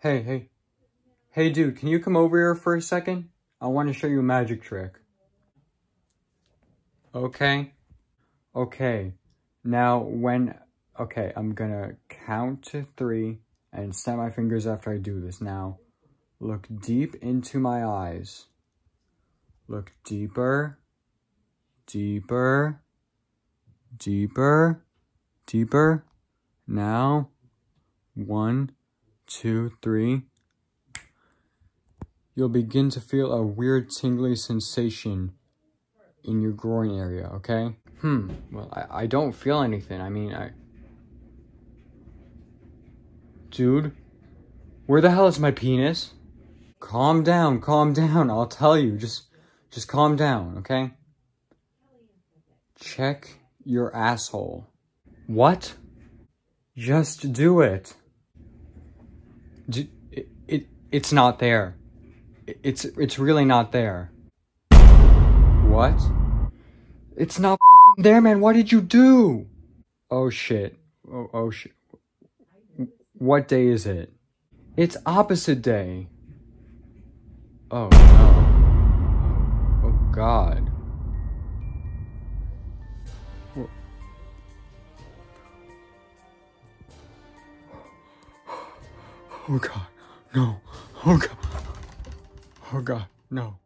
Hey, hey. Hey, dude, can you come over here for a second? I want to show you a magic trick. Okay. Okay. Now, when... Okay, I'm gonna count to three and snap my fingers after I do this. Now, look deep into my eyes. Look deeper, deeper, deeper, deeper. Now, one, two, three. You'll begin to feel a weird tingly sensation in your groin area, okay? Hmm, well, I, I don't feel anything. I mean, I... Dude, where the hell is my penis? Calm down, calm down. I'll tell you. Just, just calm down, okay? Check your asshole. What? Just do it. It, it, it's not there. It's, it's really not there. What? It's not there, man. What did you do? Oh, shit. Oh, oh, shit. What day is it? It's opposite day. Oh, no. Oh, oh God. Oh, God. No. Oh, God. Oh, God. No.